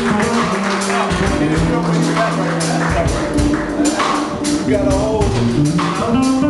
You got a hold.